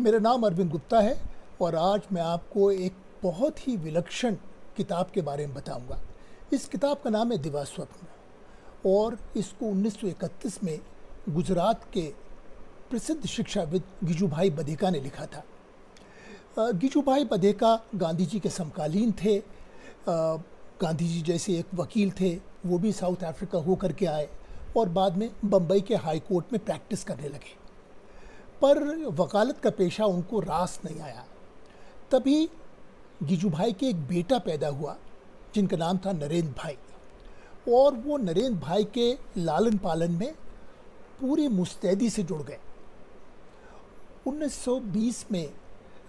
मेरा नाम अरविंद गुप्ता है और आज मैं आपको एक बहुत ही विलक्षण किताब के बारे में बताऊँगा। इस किताब का नाम है दिवा स्वप्न और इसको 1931 में गुजरात के प्रसिद्ध शिक्षाविद गिजूभाई बधेका ने लिखा था। गिजूभाई बधेका गांधी जी के समकालीन थे। गांधी जी जैसे एक वकील थे, वो भी साउथ अफ्रीका होकर के आए और बाद में बम्बई के हाई कोर्ट में प्रैक्टिस करने लगे। पर वकालत का पेशा उनको रास नहीं आया। तभी गिजू भाई के एक बेटा पैदा हुआ, जिनका नाम था नरेंद्र भाई और वो नरेंद्र भाई के लालन पालन में पूरी मुस्तैदी से जुड़ गए। 1920 में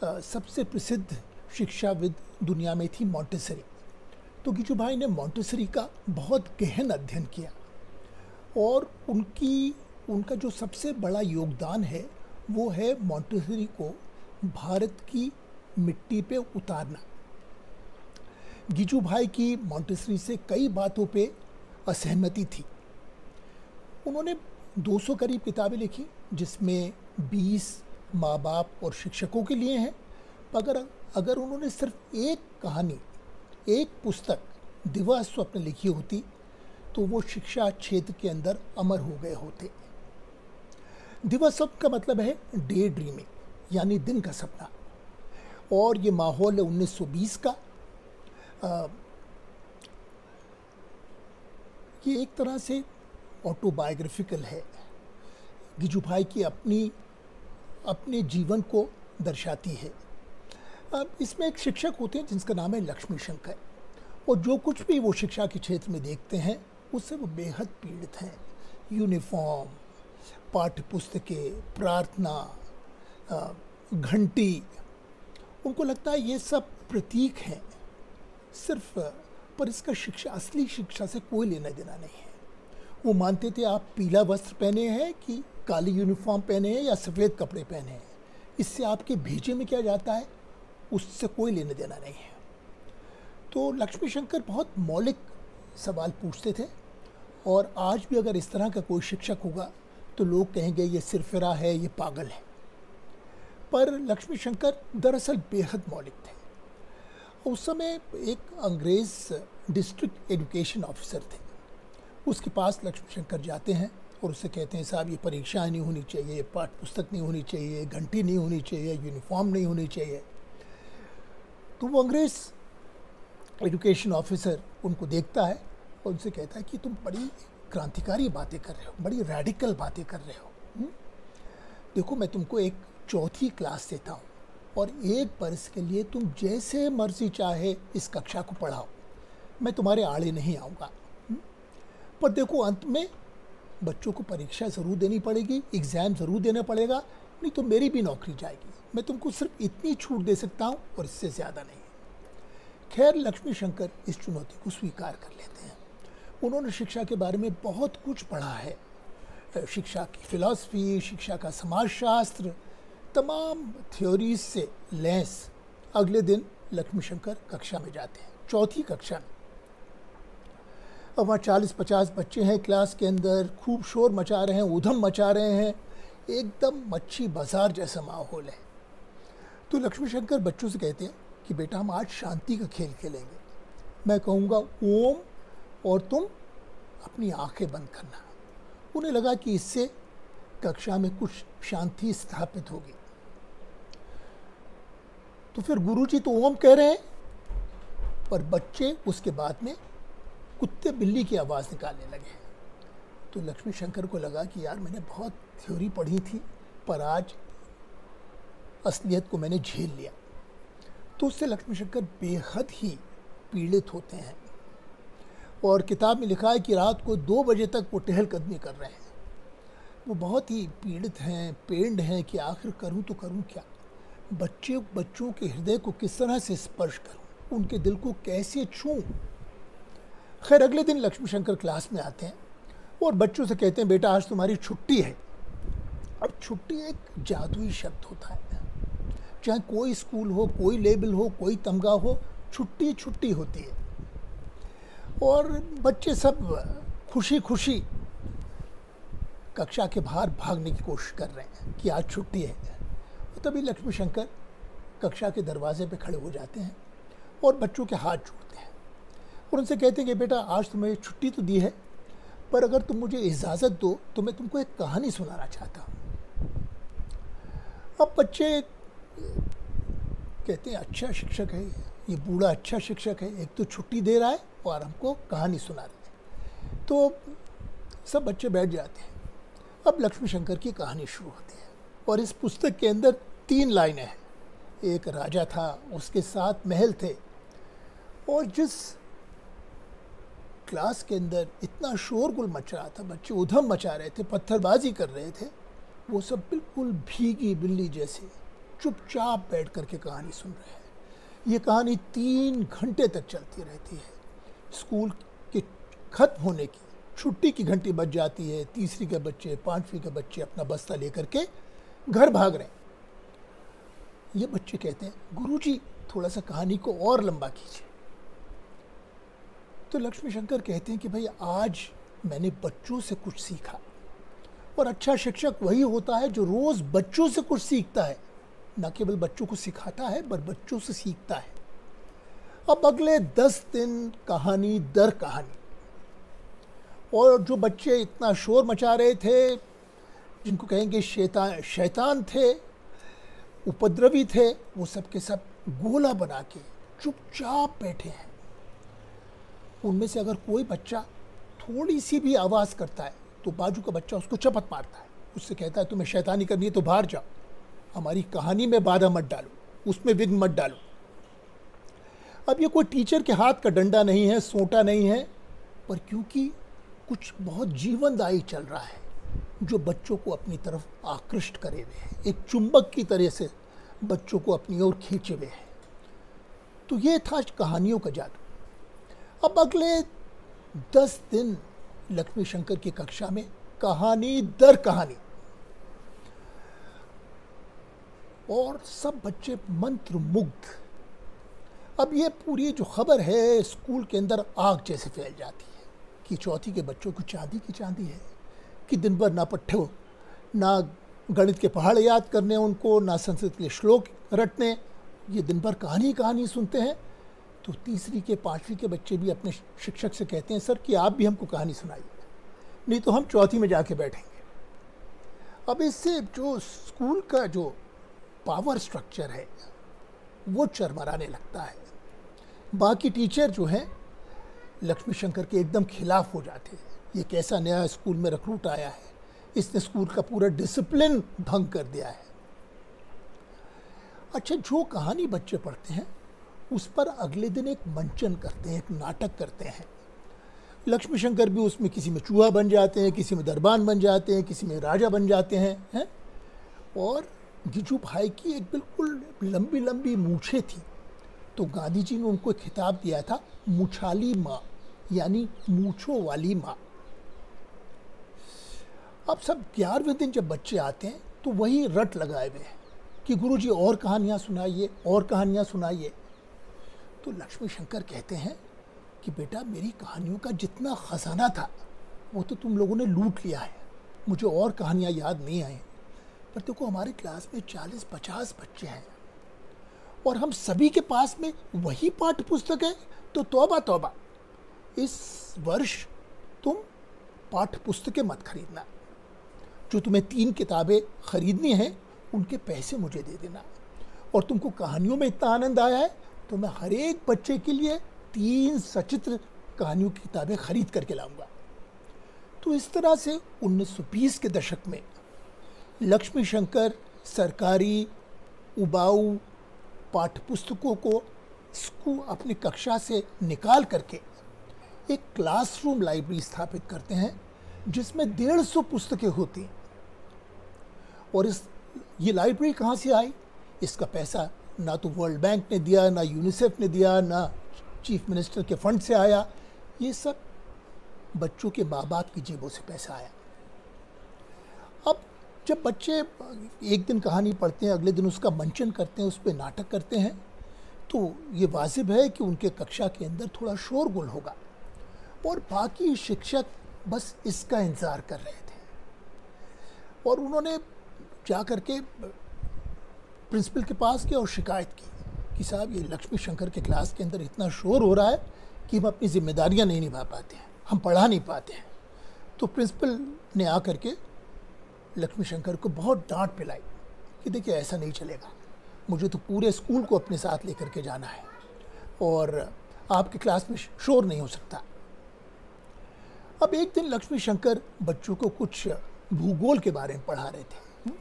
सबसे प्रसिद्ध शिक्षाविद दुनिया में थी मॉन्टेसरी। तो गिजू भाई ने मॉन्टेसरी का बहुत गहन अध्ययन किया। और उनकी, उनका जो सबसे बड़ा योगदान है वो है मॉन्टेसरी को भारत की मिट्टी पे उतारना। गिजू भाई की मॉन्टेसरी से कई बातों पे असहमति थी। उन्होंने 200 करीब किताबें लिखी, जिसमें 20 माँ बाप और शिक्षकों के लिए हैं। मगर अगर उन्होंने सिर्फ़ एक कहानी, एक पुस्तक दिवा स्वप्न लिखी होती तो वो शिक्षा क्षेत्र के अंदर अमर हो गए होते। दिवा स्वप्न का मतलब है डे ड्रीमिंग यानी दिन का सपना। और ये माहौल है 1920 का। आ, ये एक तरह से ऑटोबायोग्राफिकल है। गिजू भाई की अपनी अपने जीवन को दर्शाती है। अब इसमें एक शिक्षक होते हैं जिसका नाम है लक्ष्मी शंकर। और जो कुछ भी वो शिक्षा के क्षेत्र में देखते हैं उससे वो बेहद पीड़ित हैं। यूनिफॉर्म पाठ्य पुस्तकें प्रार्थना घंटी, उनको लगता है ये सब प्रतीक हैं। सिर्फ़ पर इसका शिक्षा, असली शिक्षा से कोई लेना देना नहीं है। वो मानते थे आप पीला वस्त्र पहने हैं कि काली यूनिफॉर्म पहने हैं या सफ़ेद कपड़े पहने हैं। इससे आपके भेजे में क्या जाता है? उससे कोई लेना देना नहीं है। तो लक्ष्मी शंकर बहुत मौलिक सवाल पूछते थे और आज भी अगर इस तरह का कोई शिक्षक होगा तो लोग कहेंगे, ये सिरफिरा है, ये पागल है। पर लक्ष्मी शंकर दरअसल बेहद मौलिक थे। उस समय एक अंग्रेज़ डिस्ट्रिक्ट एजुकेशन ऑफिसर थे। उसके पास लक्ष्मी शंकर जाते हैं और उससे कहते हैं, साहब, ये परीक्षाएँ नहीं होनी चाहिए पाठ पुस्तक नहीं होनी चाहिए घंटी नहीं होनी चाहिए, यूनिफॉर्म नहीं होनी चाहिए। तो वो अंग्रेज़ एजुकेशन ऑफिसर उनको देखता है और उनसे कहता है कि तुम बड़ी क्रांतिकारी बातें कर रहे हो, बड़ी रेडिकल बातें कर रहे हो हुँ? देखो, मैं तुमको एक चौथी क्लास देता हूँ और एक बरस के लिए तुम जैसे मर्ज़ी चाहे इस कक्षा को पढ़ाओ। मैं तुम्हारे आड़े नहीं आऊँगा पर देखो, अंत में बच्चों को परीक्षा ज़रूर देनी पड़ेगी एग्ज़ाम ज़रूर देना पड़ेगा, नहीं तो मेरी भी नौकरी जाएगी। मैं तुमको सिर्फ़ इतनी छूट दे सकता हूँ और इससे ज़्यादा नहीं। खैर लक्ष्मी शंकर इस चुनौती को स्वीकार कर लेते हैं। उन्होंने शिक्षा के बारे में बहुत कुछ पढ़ा है। शिक्षा की फिलॉसफी, शिक्षा का समाजशास्त्र, तमाम थ्योरीज से लैस अगले दिन लक्ष्मी शंकर कक्षा में जाते हैं। चौथी कक्षा में। अब वहाँ चालीस पचास बच्चे हैं क्लास के अंदर, खूब शोर मचा रहे हैं उधम मचा रहे हैं, एकदम मच्छी बाज़ार जैसा माहौल है। तो लक्ष्मी शंकर बच्चों से कहते हैं कि बेटा हम आज शांति का खेल खेलेंगे। मैं कहूँगा, ओम और तुम अपनी आँखें बंद करना। उन्हें लगा कि इससे कक्षा में कुछ शांति स्थापित होगी। तो फिर गुरुजी तो ओम कह रहे हैं, पर बच्चे उसके बाद में कुत्ते बिल्ली की आवाज़ निकालने लगे। तो लक्ष्मी शंकर को लगा कि यार मैंने बहुत थ्योरी पढ़ी थी, पर आज असलियत को मैंने झेल लिया। तो उससे लक्ष्मी शंकर बेहद ही पीड़ित होते हैं। और किताब में लिखा है कि रात को दो बजे तक वो टहलकदमी कर रहे हैं। वो बहुत ही पीड़ित हैं, पेंड हैं कि आखिर करूँ तो करूँ क्या? बच्चे, बच्चों के हृदय को किस तरह से स्पर्श करूँ? उनके दिल को कैसे छूं? खैर, अगले दिन लक्ष्मी शंकर क्लास में आते हैं और बच्चों से कहते हैं, बेटा, आज तुम्हारी छुट्टी है। अब छुट्टी एक जादुई शब्द होता है। चाहे कोई स्कूल हो, कोई लेबल हो, कोई तमगा हो, छुट्टी छुट्टी होती है। और बच्चे सब खुशी खुशी कक्षा के बाहर भागने की कोशिश कर रहे हैं कि आज छुट्टी है। तभी लक्ष्मी शंकर कक्षा के दरवाजे पे खड़े हो जाते हैं और बच्चों के हाथ जोड़ते हैं और उनसे कहते हैं कि, बेटा, आज तुम्हें छुट्टी तो दी है, पर अगर तुम मुझे इजाज़त दो तो मैं तुमको एक कहानी सुनाना चाहता हूँ। अब बच्चे कहते हैं अच्छा शिक्षक है ये बूढ़ा अच्छा शिक्षक है, एक तो छुट्टी दे रहा है और हमको कहानी सुना रहे है तो सब बच्चे बैठ जाते हैं। अब लक्ष्मी शंकर की कहानी शुरू होती है और इस पुस्तक के अंदर तीन लाइनें हैं। एक राजा था, उसके साथ महल थे और जिस क्लास के अंदर इतना शोरगुल मच रहा था, बच्चे उधम मचा रहे थे, पत्थरबाजी कर रहे थे, वो सब बिल्कुल भीगी बिल्ली जैसे चुपचाप बैठ करके कहानी सुन रहे हैं। ये कहानी तीन घंटे तक चलती रहती है। स्कूल के खत्म होने की, छुट्टी की घंटी बज जाती है, तीसरी के बच्चे, पांचवी के बच्चे अपना बस्ता लेकर के घर भाग रहे हैं। ये बच्चे कहते हैं, गुरुजी, थोड़ा सा कहानी को और लंबा कीजिए। तो लक्ष्मी शंकर कहते हैं कि, भाई, आज मैंने बच्चों से कुछ सीखा और अच्छा शिक्षक वही होता है जो रोज़ बच्चों से कुछ सीखता है। न केवल बच्चों को सिखाता है, पर बच्चों से सीखता है। अब अगले दस दिन कहानी दर कहानी। और जो बच्चे इतना शोर मचा रहे थे, जिनको कहेंगे शैतान शैतान थे, उपद्रवी थे, वो सब के सब गोला बना के चुपचाप बैठे हैं। उनमें से अगर कोई बच्चा थोड़ी सी भी आवाज़ करता है तो बाजू का बच्चा उसको चपत मारता है। उससे कहता है, तुम्हें शैतानी करनी है तो बाहर जाओ। हमारी कहानी में बाधा मत डालो, उसमें विघ्न मत डालो। अब ये कोई टीचर के हाथ का डंडा नहीं है, सोटा नहीं है, पर क्योंकि कुछ बहुत जीवनदायी चल रहा है, जो बच्चों को अपनी तरफ़ आकृष्ट करे हुए हैं, एक चुंबक की तरह से बच्चों को अपनी ओर खींचे हुए हैं। तो ये था कहानियों का जादू। अब अगले दस दिन लक्ष्मी शंकर की कक्षा में कहानी दर कहानी। और सब बच्चे मंत्र मुग्ध अब ये पूरी जो खबर है, स्कूल के अंदर आग जैसे फैल जाती है कि चौथी के बच्चों को चांदी की चांदी है, कि दिन भर ना पट्टे हो ना गणित के पहाड़ याद करने उनको, ना संस्कृत के श्लोक रटने, ये दिन भर कहानी कहानी सुनते हैं। तो तीसरी के पाँचवीं के बच्चे भी अपने शिक्षक से कहते हैं, सर, कि आप भी हमको कहानी सुनाइए, नहीं तो हम चौथी में जाके बैठेंगे। अब इससे जो स्कूल का जो पावर स्ट्रक्चर है, वो चरमराने लगता है। बाकी टीचर जो हैं लक्ष्मी शंकर के एकदम खिलाफ हो जाते हैं। ये कैसा नया स्कूल में रिक्रूट आया है, इसने स्कूल का पूरा डिसिप्लिन भंग कर दिया है। अच्छा जो कहानी बच्चे पढ़ते हैं, उस पर अगले दिन एक मंचन करते हैं, एक नाटक करते हैं। लक्ष्मी शंकर भी उसमें किसी में चूहा बन जाते हैं, किसी में दरबान बन जाते हैं, किसी में राजा बन जाते हैं हैं? और गिजू भाई की एक बिल्कुल लंबी लंबी मूछें थी। तो गांधी जी ने उनको खिताब दिया था, मुछाली माँ यानी मूछों वाली माँ। अब सब ग्यारहवें दिन जब बच्चे आते हैं तो वही रट लगाए हुए हैं कि गुरु जी और कहानियाँ सुनाइए, और कहानियाँ सुनाइए। तो लक्ष्मी शंकर कहते हैं कि, बेटा, मेरी कहानियों का जितना ख़जाना था, वो तो तुम लोगों ने लूट लिया है। मुझे और कहानियाँ याद नहीं आई। पर देखो, हमारे क्लास में चालीस, पचास बच्चे हैं। और हम सभी के पास में वही पाठ्य पुस्तक है। तो तौबा तौबा। इस वर्ष तुम पाठ्य पुस्तकें मत खरीदना। जो तुम्हें तीन किताबें खरीदनी हैं, उनके पैसे मुझे दे देना। और तुमको कहानियों में इतना आनंद आया है तो मैं हर एक बच्चे के लिए तीन सचित्र कहानियों की किताबें खरीद करके लाऊँगा। तो इस तरह से 1920 के दशक में लक्ष्मी शंकर सरकारी उबाऊ पाठ्य पुस्तकों को स्कूल अपनी कक्षा से निकाल करके एक क्लासरूम लाइब्रेरी स्थापित करते हैं, जिसमें डेढ़ सौ पुस्तकें होती और इस, ये लाइब्रेरी कहाँ से आई? इसका पैसा ना तो वर्ल्ड बैंक ने दिया, ना यूनिसेफ ने दिया, ना चीफ मिनिस्टर के फंड से आया। ये सब बच्चों के माँ बाप की जेबों से पैसा आया। जब बच्चे एक दिन कहानी पढ़ते हैं, अगले दिन उसका मंचन करते हैं, उस पर नाटक करते हैं तो ये वाजिब है कि उनके कक्षा के अंदर थोड़ा शोरगुल होगा। और बाकी शिक्षक बस इसका इंतज़ार कर रहे थे। और उन्होंने जा कर के प्रिंसिपल के पास गया और शिकायत की कि साहब, ये लक्ष्मी शंकर के क्लास के अंदर इतना शोर हो रहा है कि हम अपनी जिम्मेदारियाँ नहीं निभा पाते हैं, हम पढ़ा नहीं पाते हैं। तो प्रिंसिपल ने आकर के लक्ष्मी शंकर को बहुत डांट पिलाई कि देखिए, ऐसा नहीं चलेगा। मुझे तो पूरे स्कूल को अपने साथ लेकर के जाना है और आपके क्लास में शोर नहीं हो सकता। अब एक दिन लक्ष्मी शंकर बच्चों को कुछ भूगोल के बारे में पढ़ा रहे थे।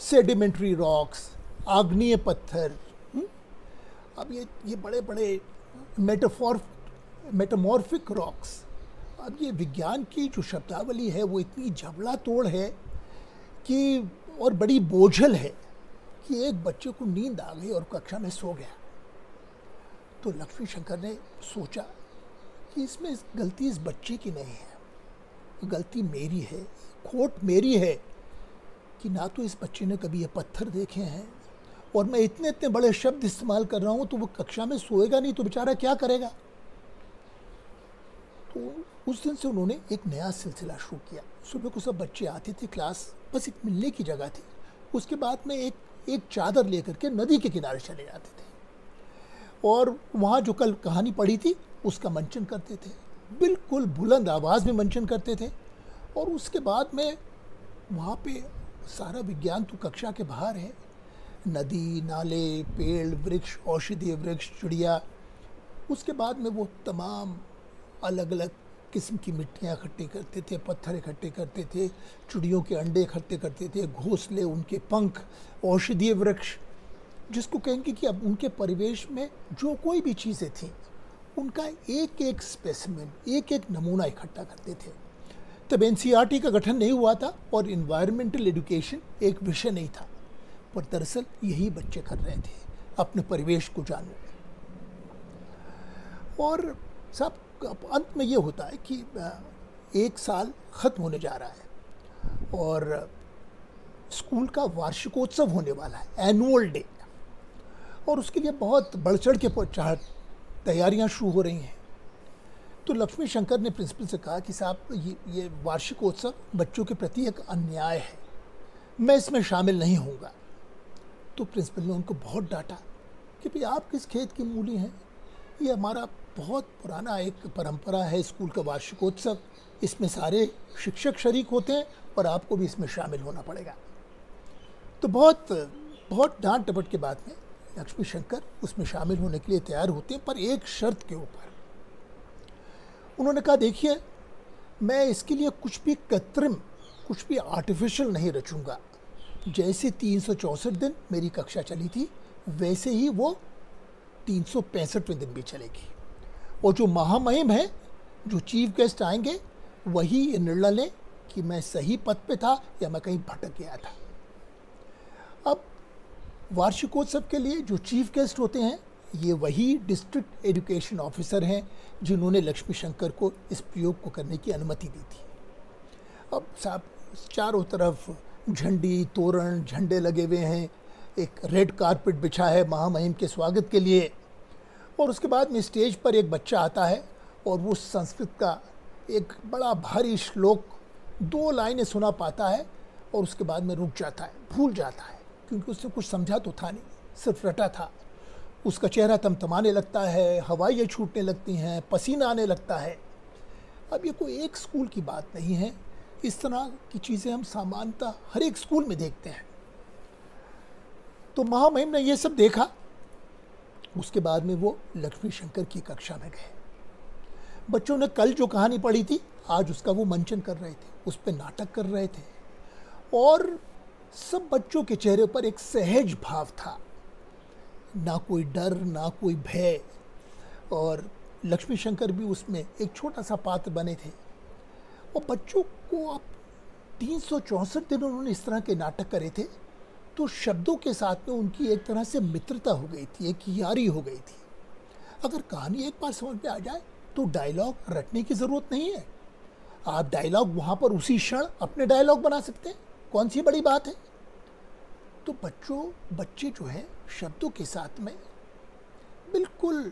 सेडिमेंट्री रॉक्स, आग्नेय पत्थर अब ये ये बड़े बड़े मेटाफॉर, मेटामॉर्फिक रॉक्स। अब ये विज्ञान की जो शब्दावली है, वो इतनी झबला तोड़ है कि और बड़ी बोझल है कि एक बच्चे को नींद आ गई और कक्षा में सो गया। तो लक्ष्मी शंकर ने सोचा कि इसमें गलती इस बच्चे की नहीं है। गलती मेरी है, खोट मेरी है कि ना तो इस बच्चे ने कभी ये पत्थर देखे हैं और मैं इतने इतने बड़े शब्द इस्तेमाल कर रहा हूँ तो वो कक्षा में सोएगा नहीं तो बेचारा क्या करेगा? उस दिन से उन्होंने एक नया सिलसिला शुरू किया। सुबह को सब बच्चे आते थे क्लास, बस एक मिलने की जगह थी। उसके बाद में एक एक चादर लेकर के नदी के किनारे चले जाते थे। और वहाँ जो कल कहानी पढ़ी थी, उसका मंचन करते थे। बिल्कुल बुलंद आवाज़ में मंचन करते थे। और उसके बाद में वहाँ पे सारा विज्ञान तो कक्षा के बाहर है। नदी, नाले, पेड़, वृक्ष, औषधीय वृक्ष, चिड़िया। उसके बाद में वो तमाम अलग अलग किस्म की मिट्टियाँ इकट्ठी करते थे, पत्थर इकट्ठे करते थे, चिड़ियों के अंडे इकट्ठे करते थे, घोंसले, उनके पंख, औषधीय वृक्ष, जिसको कहेंगे कि अब उनके परिवेश में जो कोई भी चीज़ें थी, उनका एक एक स्पेसिमेन एक एक नमूना इकट्ठा करते थे। तब एनसीआरटी का गठन नहीं हुआ था और इन्वायरमेंटल एजुकेशन एक विषय नहीं था, पर दरअसल यही बच्चे कर रहे थे, अपने परिवेश को जानने। और सब अंत में ये होता है कि एक साल ख़त्म होने जा रहा है और स्कूल का वार्षिकोत्सव होने वाला है एनुअल डे और उसके लिए बहुत बढ़ चढ़ के तैयारियाँ शुरू हो रही हैं। तो लक्ष्मी शंकर ने प्रिंसिपल से कहा कि साहब, ये ये वार्षिकोत्सव बच्चों के प्रति एक अन्याय है, मैं इसमें शामिल नहीं होऊँगा। तो प्रिंसिपल ने उनको बहुत डांटा कि, भाई, आप किस खेत की मूली हैं? ये हमारा बहुत पुराना एक परंपरा है स्कूल का वार्षिकोत्सव। इसमें सारे शिक्षक शरीक होते हैं और आपको भी इसमें शामिल होना पड़ेगा। तो बहुत बहुत डांट टपट के बाद में लक्ष्मी शंकर उसमें शामिल होने के लिए तैयार होते हैं, पर एक शर्त के ऊपर। उन्होंने कहा, देखिए, मैं इसके लिए कुछ भी कृत्रिम, कुछ भी आर्टिफिशियल नहीं रचूँगा। जैसे तीन दिन मेरी कक्षा चली थी, वैसे ही वो तीन दिन भी चलेगी। और जो महामहिम है, जो चीफ गेस्ट आएँगे, वही ये निर्णय लें कि मैं सही पद पे था या मैं कहीं भटक गया था। अब वार्षिकोत्सव के लिए जो चीफ गेस्ट होते हैं, ये वही डिस्ट्रिक्ट एजुकेशन ऑफिसर हैं जिन्होंने लक्ष्मी शंकर को इस प्रयोग को करने की अनुमति दी थी। अब साहब, चारों तरफ़ झंडी, तोरण, झंडे लगे हुए हैं। एक रेड कारपेट बिछा है महामहिम के स्वागत के लिए। और उसके बाद में स्टेज पर एक बच्चा आता है और वो संस्कृत का एक बड़ा भारी श्लोक दो लाइनें सुना पाता है और उसके बाद में रुक जाता है, भूल जाता है, क्योंकि उसने कुछ समझा तो था नहीं, सिर्फ़ रटा था। उसका चेहरा तमतमाने लगता है, हवाइयाँ छूटने लगती हैं, पसीना आने लगता है। अब ये कोई एक स्कूल की बात नहीं है। इस तरह की चीज़ें हम सामान्यतः हर एक स्कूल में देखते हैं। तो महामहिम ने ये सब देखा उसके बाद में वो लक्ष्मी शंकर की कक्षा में गए। बच्चों ने कल जो कहानी पढ़ी थी, आज उसका वो मंचन कर रहे थे, उस पर नाटक कर रहे थे। और सब बच्चों के चेहरे पर एक सहज भाव था। ना कोई डर, ना कोई भय। और लक्ष्मी शंकर भी उसमें एक छोटा सा पात्र बने थे। और बच्चों को अब तीन दिन उन्होंने इस तरह के नाटक करे थे तो शब्दों के साथ में उनकी एक तरह से मित्रता हो गई थी, एक यारी हो गई थी। अगर कहानी एक बार समझ में आ जाए तो डायलॉग रटने की ज़रूरत नहीं है। आप डायलॉग वहाँ पर उसी क्षण अपने डायलॉग बना सकते हैं। कौन सी बड़ी बात है? तो बच्चों, बच्चे जो हैं, शब्दों के साथ में बिल्कुल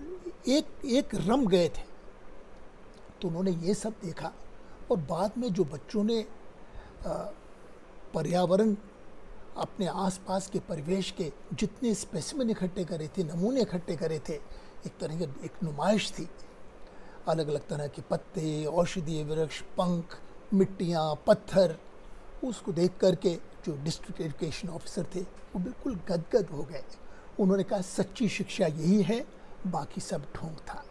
एक एक रम गए थे। तो उन्होंने ये सब देखा और बाद में जो बच्चों ने पर्यावरण अपने आसपास के परिवेश के जितने स्पेसिमिन इकट्ठे करे थे, नमूने इकट्ठे करे थे, एक तरह की एक नुमाइश थी। अलग अलग तरह के पत्ते, औषधीय वृक्ष, पंख, मिट्टियाँ, पत्थर, उसको देख करके जो डिस्ट्रिक्ट एजुकेशन ऑफिसर थे, वो बिल्कुल गदगद हो गए। उन्होंने कहा, सच्ची शिक्षा यही है, बाकी सब ढोंग था।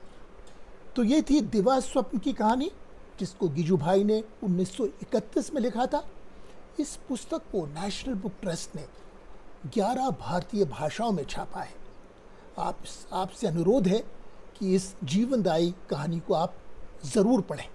तो ये थी दिवा स्वप्न की कहानी, जिसको गिजू भाई ने 1931 में लिखा था। इस पुस्तक को नेशनल बुक ट्रस्ट ने 11 भारतीय भाषाओं में छापा है। आप, आपसे अनुरोध है कि इस जीवनदायी कहानी को आप ज़रूर पढ़ें।